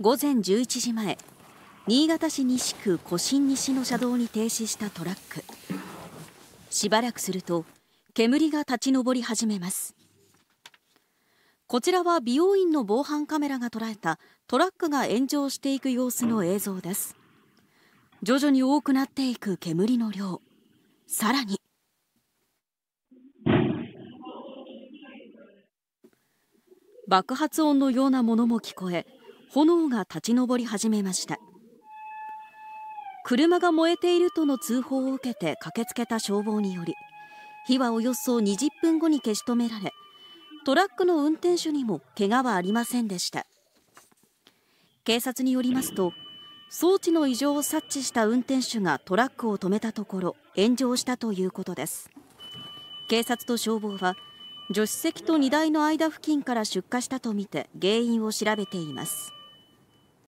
午前11時前新潟市西区古新西の車道に停止したトラック。しばらくすると煙が立ち上り始めます。こちらは美容院の防犯カメラが捉えたトラックが炎上していく様子の映像です。徐々に多くなっていく煙の量。さらに。爆発音のようなものも聞こえ炎が立ち上り始めました。車が燃えているとの通報を受けて駆けつけた消防により火はおよそ20分後に消し止められトラックの運転手にも怪我はありませんでした。警察によりますと装置の異常を察知した運転手がトラックを止めたところ炎上したということです。警察と消防は助手席と荷台の間付近から出火したとみて原因を調べています。